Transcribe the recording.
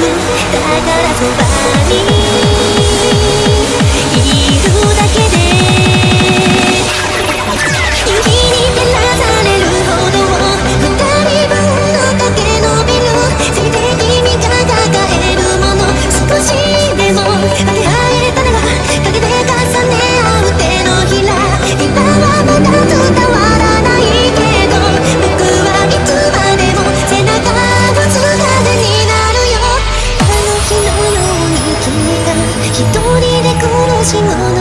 가더라도 밤이 请我